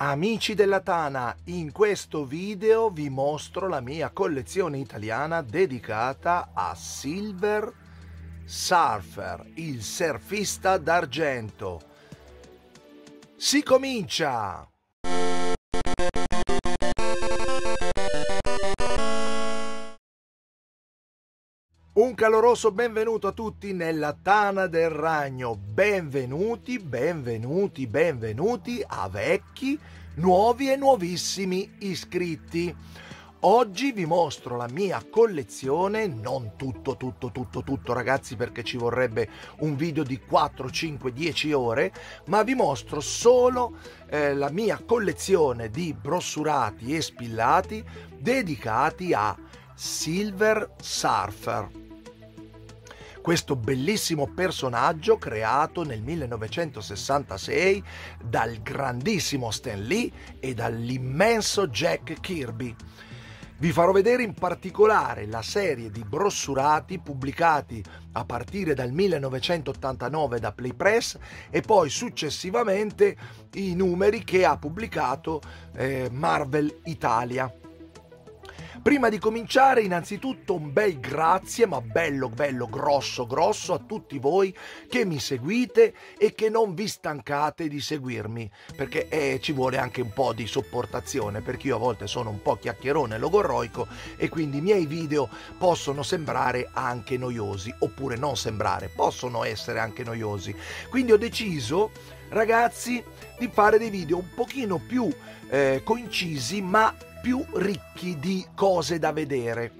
Amici della Tana, in questo video vi mostro la mia collezione italiana dedicata a Silver Surfer, il surfista d'argento. Si comincia! Un caloroso benvenuto a tutti nella Tana del Ragno. Benvenuti, benvenuti, benvenuti a vecchi, nuovi e nuovissimi iscritti. Oggi vi mostro la mia collezione, non tutto, tutto, tutto, tutto ragazzi perché ci vorrebbe un video di 4, 5, 10 ore, ma vi mostro solo eh, la mia collezione di brossurati e spillati dedicati a Silver Surfer questo bellissimo personaggio creato nel 1966 dal grandissimo Stan Lee e dall'immenso Jack Kirby. Vi farò vedere in particolare la serie di brossurati pubblicati a partire dal 1989 da Playpress e poi successivamente i numeri che ha pubblicato eh, Marvel Italia. Prima di cominciare, innanzitutto un bel grazie, ma bello, bello, grosso, grosso a tutti voi che mi seguite e che non vi stancate di seguirmi, perché eh, ci vuole anche un po' di sopportazione, perché io a volte sono un po' chiacchierone logorroico e quindi i miei video possono sembrare anche noiosi, oppure non sembrare, possono essere anche noiosi. Quindi ho deciso, ragazzi, di fare dei video un pochino più eh, concisi, ma più ricchi di cose da vedere.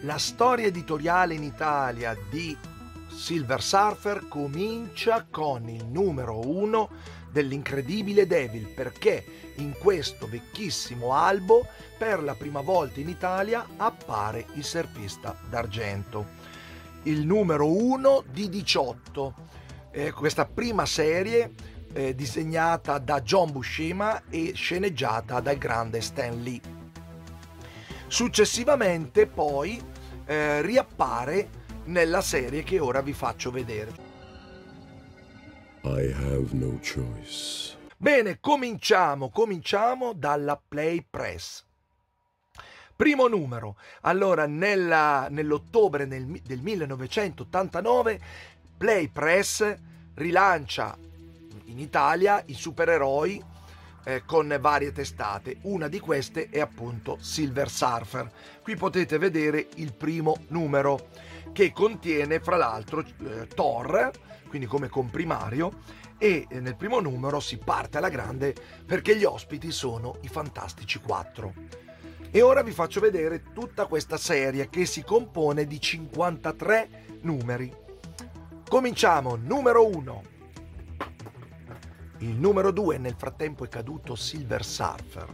La storia editoriale in Italia di Silver Surfer comincia con il numero uno dell'incredibile Devil perché in questo vecchissimo albo per la prima volta in Italia appare il surfista d'argento. Il numero uno di 18. Eh, questa prima serie eh, disegnata da John Buscema e sceneggiata dal grande Stan Lee. Successivamente poi eh, riappare nella serie che ora vi faccio vedere. I have no choice. Bene, cominciamo, cominciamo dalla Play Press. Primo numero. Allora, nella, nell'ottobre nel, del 1989 Play Press rilancia in Italia i supereroi eh, con varie testate. Una di queste è appunto Silver Surfer. Qui potete vedere il primo numero che contiene fra l'altro eh, Thor, quindi come comprimario, e eh, nel primo numero si parte alla grande perché gli ospiti sono i Fantastici 4. E ora vi faccio vedere tutta questa serie che si compone di 53 numeri. Cominciamo, numero 1. Il numero 2 nel frattempo è caduto Silver Surfer.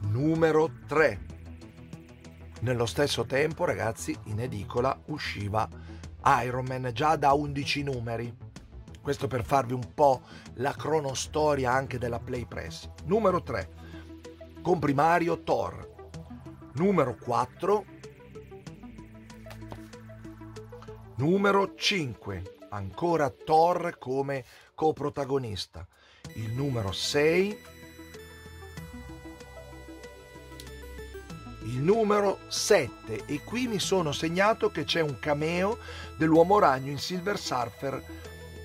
Numero 3. Nello stesso tempo, ragazzi, in edicola usciva Iron Man già da 11 numeri. Questo per farvi un po' la cronostoria anche della Play Press. Numero 3. Comprimario Thor. Numero 4. Numero 5. Ancora Thor come coprotagonista. Il numero 6. Il numero 7 e qui mi sono segnato che c'è un cameo dell'uomo ragno in Silver Surfer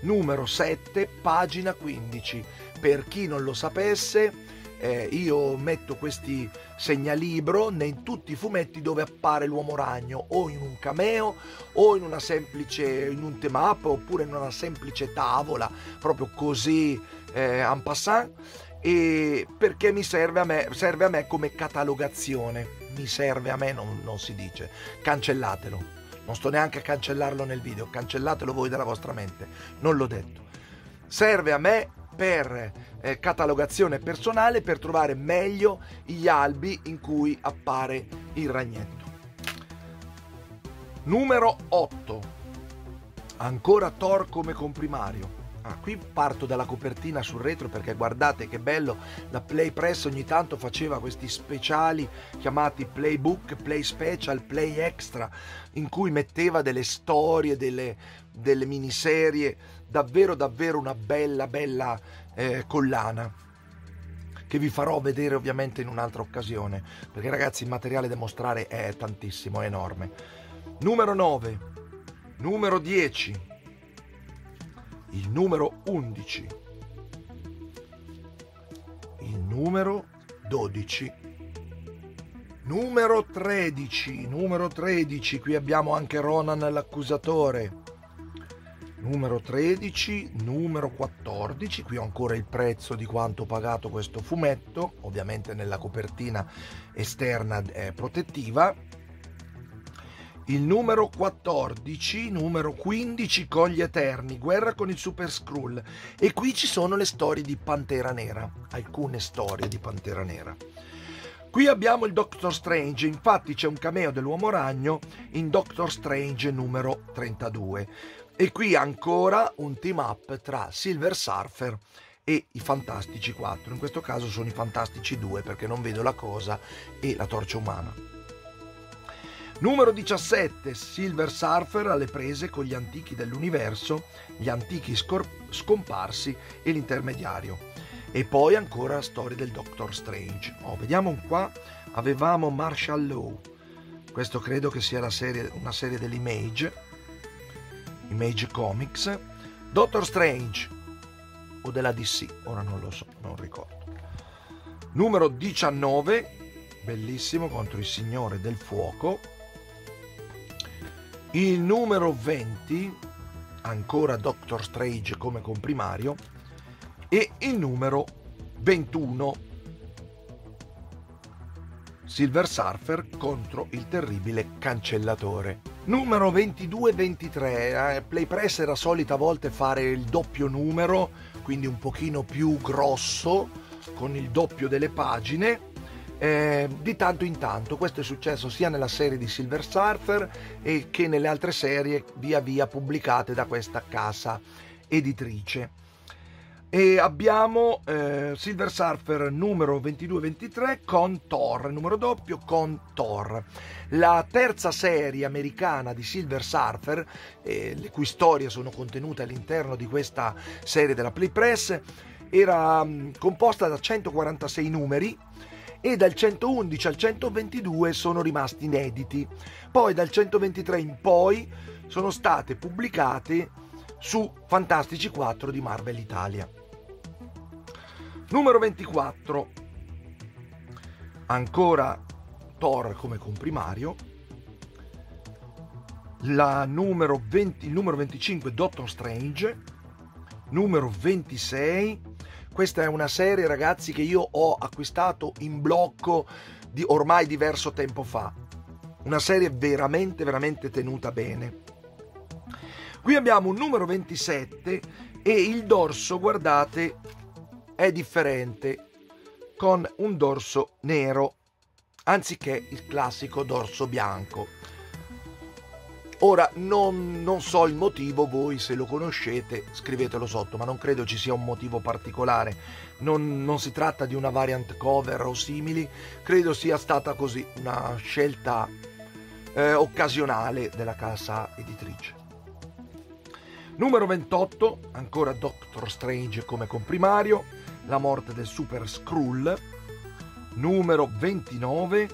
numero 7, pagina 15. Per chi non lo sapesse, eh, io metto questi segnalibro in tutti i fumetti dove appare l'uomo ragno o in un cameo o in una semplice in un temap oppure in una semplice tavola proprio così eh, en passant. E perché mi serve a me serve a me come catalogazione. Mi serve a me non, non si dice. Cancellatelo. Non sto neanche a cancellarlo nel video. Cancellatelo voi dalla vostra mente. Non l'ho detto. Serve a me per eh, catalogazione personale per trovare meglio gli albi in cui appare il ragnetto. Numero 8. Ancora Thor come comprimario. Ah, qui parto dalla copertina sul retro perché guardate che bello, la Play Press ogni tanto faceva questi speciali chiamati Playbook, Play Special, Play Extra, in cui metteva delle storie, delle, delle miniserie, davvero davvero una bella bella eh, collana che vi farò vedere ovviamente in un'altra occasione, perché ragazzi il materiale da mostrare è tantissimo, è enorme. Numero 9, numero 10, il numero 11, il numero 12, numero 13, numero 13, qui abbiamo anche Ronan l'accusatore, numero 13, numero 14, qui ho ancora il prezzo di quanto ho pagato questo fumetto, ovviamente nella copertina esterna eh, protettiva, il numero 14, numero 15 con gli Eterni, guerra con il Super Skrull e qui ci sono le storie di Pantera Nera, alcune storie di Pantera Nera. Qui abbiamo il Doctor Strange, infatti c'è un cameo dell'uomo ragno in Doctor Strange numero 32. E qui ancora un team up tra Silver Surfer e i Fantastici 4. In questo caso sono i Fantastici 2 perché non vedo la cosa e la torcia umana. Numero 17. Silver Surfer alle prese con gli antichi dell'universo, gli antichi scor- scomparsi e l'intermediario. E poi ancora storia del Doctor Strange. Oh, vediamo qua, avevamo Marshall Law. Questo credo che sia serie, una serie dell'Image Image Comics, Doctor Strange o della DC, ora non lo so, non ricordo. Numero 19, bellissimo contro il Signore del Fuoco. Il numero 20, ancora Doctor Strange come comprimario. E il numero 21, Silver Surfer contro il terribile cancellatore. Numero 22-23, eh, Playpress era solita a volte fare il doppio numero, quindi un pochino più grosso, con il doppio delle pagine. Eh, di tanto in tanto, questo è successo sia nella serie di Silver Surfer eh, che nelle altre serie via via pubblicate da questa casa editrice e abbiamo eh, Silver Surfer numero 22-23 con Thor, numero doppio con Thor. La terza serie americana di Silver Surfer, eh, le cui storie sono contenute all'interno di questa serie della Play Press, era mm, composta da 146 numeri e dal 111 al 122 sono rimasti inediti. Poi dal 123 in poi sono state pubblicate su Fantastici 4 di Marvel Italia. Numero 24. Ancora Thor come comprimario. Numero 20, il numero 25 Doctor Strange. Numero 26. Questa è una serie, ragazzi, che io ho acquistato in blocco di ormai diverso tempo fa. Una serie veramente, veramente tenuta bene. Qui abbiamo un numero 27 e il dorso, guardate, è differente con un dorso nero anziché il classico dorso bianco. Ora non, non, so il motivo, voi se lo conoscete scrivetelo sotto, ma non credo ci sia un motivo particolare. Non, non si tratta di una variant cover o simili, credo sia stata così una scelta eh, occasionale della casa editrice. Numero 28, ancora Doctor Strange come comprimario, la morte del Super Skrull. Numero 29,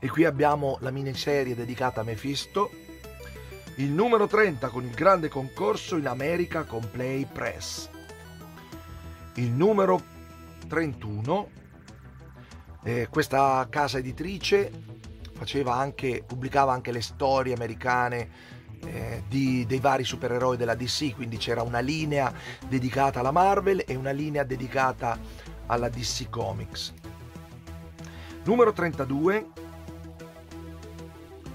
e qui abbiamo la miniserie dedicata a Mephisto. Il numero 30 con il grande concorso in America con Play Press. Il numero 31, eh, questa casa editrice anche, pubblicava anche le storie americane eh, di, dei vari supereroi della DC, quindi c'era una linea dedicata alla Marvel e una linea dedicata alla DC Comics. Numero 32,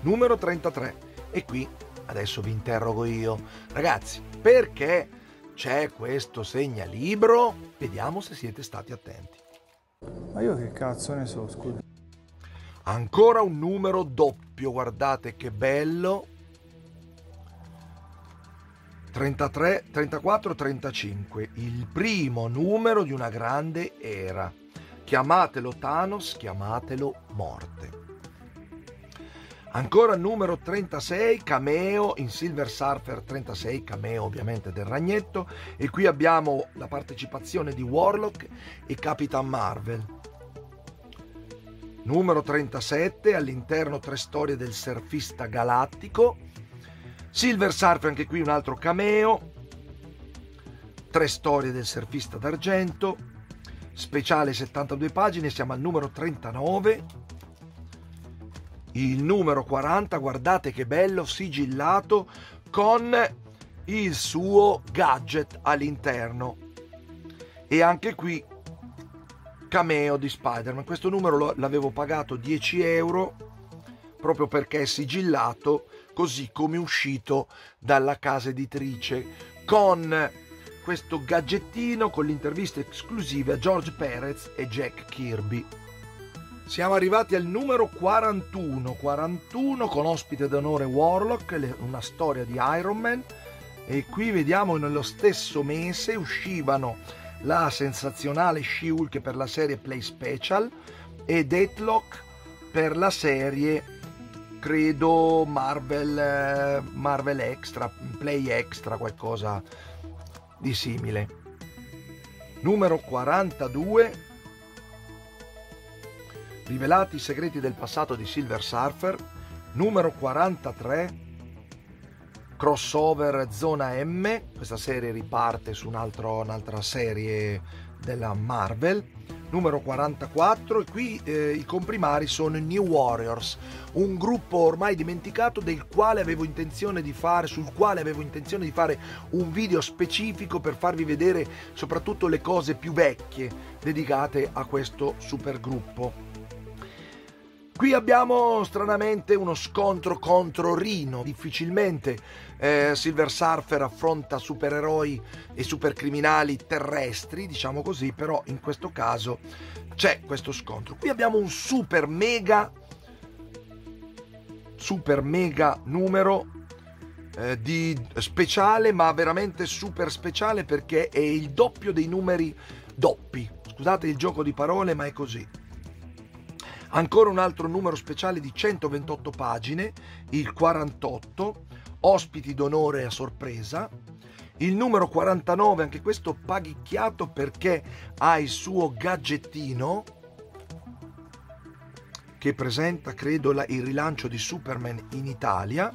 numero 33 e qui adesso vi interrogo io. Ragazzi, perché c'è questo segnalibro? Vediamo se siete stati attenti. Ma io che cazzo ne so, scusa. Ancora un numero doppio, guardate che bello. 33, 34, 35, il primo numero di una grande era. Chiamatelo Thanos, chiamatelo morte. Ancora numero 36, cameo in Silver Surfer 36, cameo ovviamente del ragnetto. E qui abbiamo la partecipazione di Warlock e Capitan Marvel. Numero 37, all'interno tre storie del surfista galattico. Silver Surfer, anche qui un altro cameo. Tre storie del surfista d'argento. Speciale 72 pagine, siamo al numero 39. Il numero 40, guardate che bello, sigillato con il suo gadget all'interno. E anche qui cameo di Spider-Man. Questo numero l'avevo pagato 10 euro proprio perché è sigillato così come uscito dalla casa editrice con questo gadgettino con l'intervista esclusiva a George Perez e Jack Kirby. Siamo arrivati al numero 41, 41 con ospite d'onore Warlock, una storia di Iron Man e qui vediamo nello stesso mese uscivano la sensazionale She-Hulk per la serie Play Special e Deathlock per la serie credo Marvel, eh, Marvel Extra, Play Extra, qualcosa di simile. Numero 42. Rivelati i segreti del passato di Silver Surfer. Numero 43. Crossover Zona M. Questa serie riparte su un altro, un'altra serie della Marvel numero 44 e qui eh, i comprimari sono i New Warriors, un gruppo ormai dimenticato del quale avevo intenzione di fare, sul quale avevo intenzione di fare un video specifico per farvi vedere soprattutto le cose più vecchie dedicate a questo supergruppo. Qui abbiamo stranamente uno scontro contro Rino, difficilmente eh, Silver Surfer affronta supereroi e supercriminali terrestri, diciamo così, però in questo caso c'è questo scontro. Qui abbiamo un super mega super mega numero eh, di speciale, ma veramente super speciale perché è il doppio dei numeri doppi. Scusate il gioco di parole, ma è così. Ancora un altro numero speciale di 128 pagine, il 48, ospiti d'onore a sorpresa. Il numero 49, anche questo paghicchiato perché ha il suo gadgettino che presenta, credo, la, il rilancio di Superman in Italia.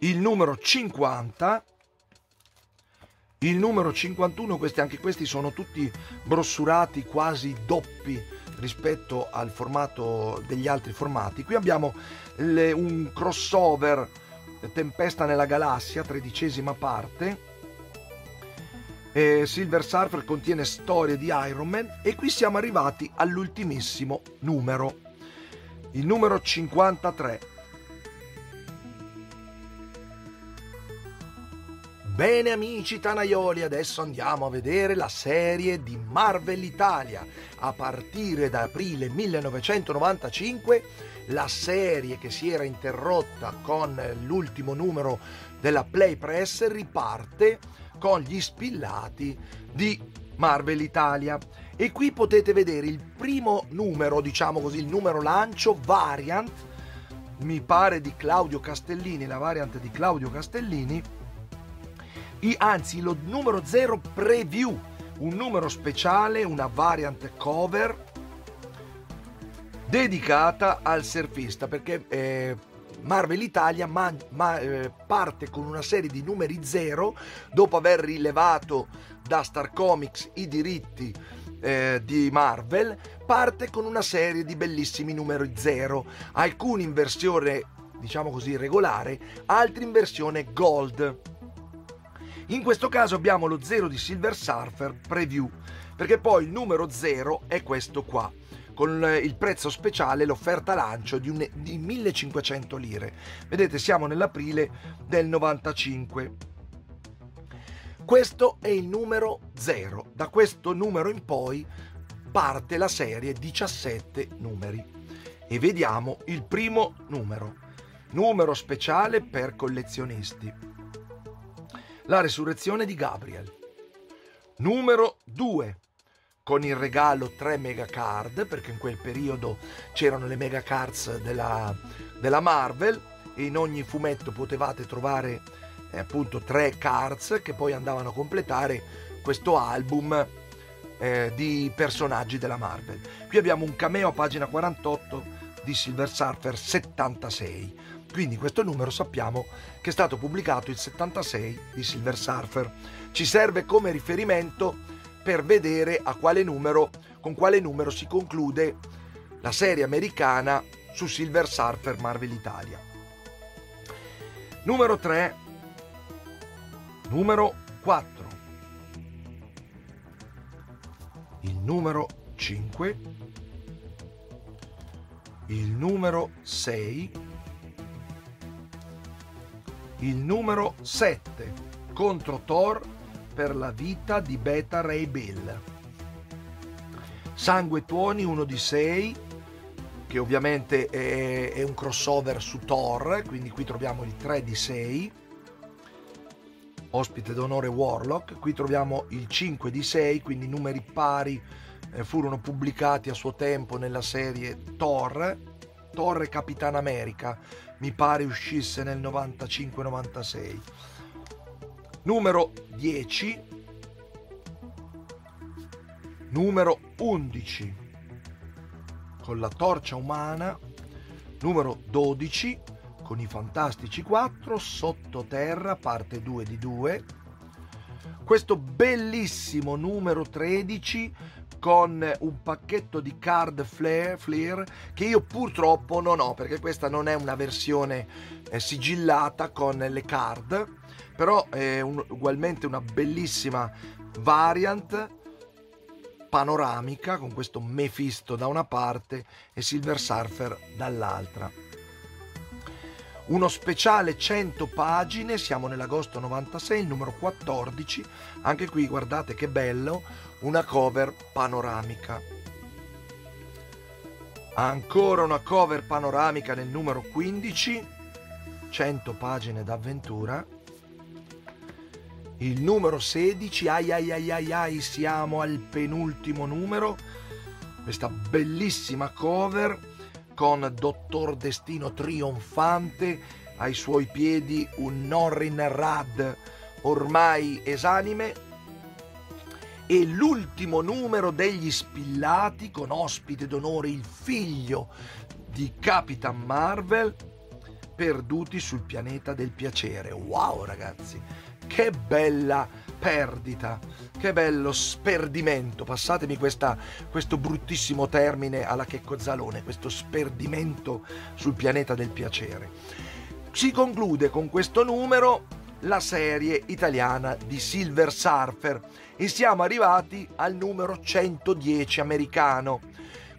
Il numero 50, il numero 51, questi, anche questi sono tutti brossurati quasi doppi rispetto al formato degli altri formati. Qui abbiamo le, un crossover Tempesta nella galassia, tredicesima parte. E Silver Surfer contiene storie di Iron Man e qui siamo arrivati all'ultimissimo numero, il numero 53 Bene amici tanaioli, adesso andiamo a vedere la serie di Marvel Italia. A partire da aprile 1995, la serie che si era interrotta con l'ultimo numero della Play Press riparte con gli spillati di Marvel Italia. E qui potete vedere il primo numero, diciamo così, il numero lancio, variant, mi pare di Claudio Castellini, la variant di Claudio Castellini anzi lo numero 0 preview, un numero speciale, una variant cover dedicata al surfista perché eh, Marvel Italia ma, ma, eh, parte con una serie di numeri 0 dopo aver rilevato da Star Comics i diritti eh, di Marvel parte con una serie di bellissimi numeri 0 alcuni in versione diciamo così regolare altri in versione gold in questo caso abbiamo lo 0 di Silver Surfer Preview, perché poi il numero 0 è questo qua con il prezzo speciale, l'offerta lancio di, un, di 1500 lire. Vedete, siamo nell'aprile del 95. Questo è il numero 0. Da questo numero in poi parte la serie 17 numeri. E vediamo il primo numero. Numero speciale per collezionisti La resurrezione di Gabriel. Numero 2 con il regalo 3 mega card, perché in quel periodo c'erano le mega cards della, della Marvel e in ogni fumetto potevate trovare eh, appunto tre cards che poi andavano a completare questo album eh, di personaggi della Marvel. Qui abbiamo un cameo a pagina 48 di Silver Surfer 76. Quindi questo numero sappiamo che è stato pubblicato il 76 di Silver Surfer. Ci serve come riferimento per vedere quale numero, con quale numero si conclude la serie americana su Silver Surfer Marvel Italia. Numero 3, numero 4, il numero 5, il numero 6, il numero 7 contro Thor per la vita di Beta Ray Bill. Sangue Tuoni 1 di 6, che ovviamente è, è, un crossover su Thor, quindi qui troviamo il 3 di 6. Ospite d'onore Warlock, qui troviamo il 5 di 6, quindi numeri pari eh, furono pubblicati a suo tempo nella serie Thor. Thor e Capitan America, mi pare uscisse nel 95-96 numero 10, numero 11 con la torcia umana, numero 12 con i Fantastici 4, Sottoterra, parte 2 di 2, questo bellissimo numero 13 con un pacchetto di card flare, flare che io purtroppo non ho perché questa non è una versione eh, sigillata con le card però è un, ugualmente una bellissima variant panoramica con questo Mephisto da una parte e Silver Surfer dall'altra. Uno speciale 100 pagine, siamo nell'agosto 96, il numero 14, anche qui guardate che bello, una cover panoramica. Ancora una cover panoramica nel numero 15, 100 pagine d'avventura il numero 16, ai ai ai ai ai, siamo al penultimo numero, questa bellissima cover con Dottor Destino trionfante, ai suoi piedi un Norrin Rad ormai esanime e l'ultimo numero degli spillati con ospite d'onore il figlio di Capitan Marvel perduti sul pianeta del piacere. Wow ragazzi! Che bella perdita, che bello sperdimento, passatemi questa, questo bruttissimo termine alla Checco Zalone, questo sperdimento sul pianeta del piacere. Si conclude con questo numero la serie italiana di Silver Surfer e siamo arrivati al numero 110 americano.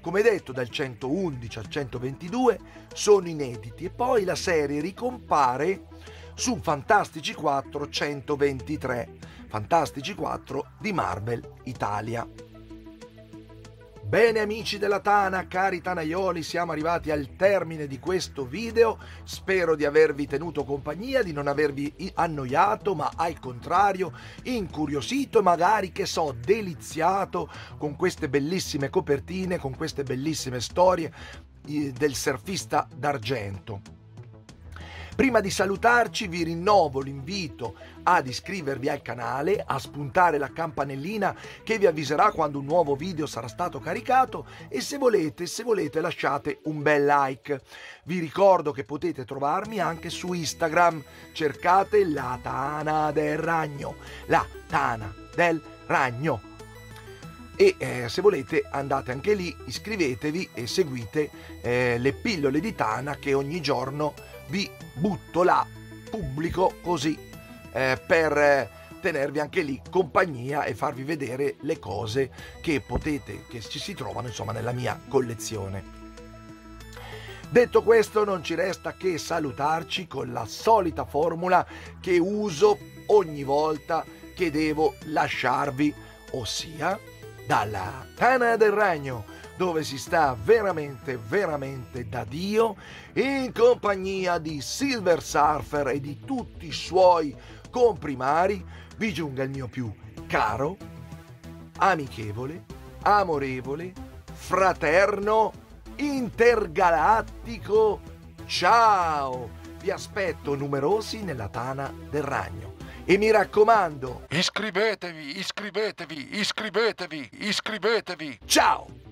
Come detto, dal 111 al 122 sono inediti e poi la serie ricompare su Fantastici 4 123, Fantastici 4 di Marvel Italia. Bene amici della Tana, cari tanaioli, siamo arrivati al termine di questo video. Spero di avervi tenuto compagnia, di non avervi annoiato, ma al contrario incuriosito e magari, che so, deliziato con queste bellissime copertine, con queste bellissime storie del surfista d'argento. Prima di salutarci vi rinnovo l'invito ad iscrivervi al canale, a spuntare la campanellina che vi avviserà quando un nuovo video sarà stato caricato e se volete, se volete lasciate un bel like. Vi ricordo che potete trovarmi anche su Instagram, cercate la Tana del Ragno, la Tana del Ragno e eh, se volete andate anche lì, iscrivetevi e seguite eh, le pillole di Tana che ogni giorno vi butto là, pubblico così, eh, per eh, tenervi anche lì compagnia e farvi vedere le cose che potete, che ci si trovano insomma nella mia collezione. Detto questo non ci resta che salutarci con la solita formula che uso ogni volta che devo lasciarvi, ossia dalla Tana del Ragno dove si sta veramente, veramente da Dio, in compagnia di Silver Surfer e di tutti i suoi comprimari, vi giunga il mio più caro, amichevole, amorevole, fraterno, intergalattico. Ciao! Vi aspetto numerosi nella tana del ragno. E mi raccomando, Iscrivetevi, iscrivetevi, iscrivetevi, iscrivetevi. ciao!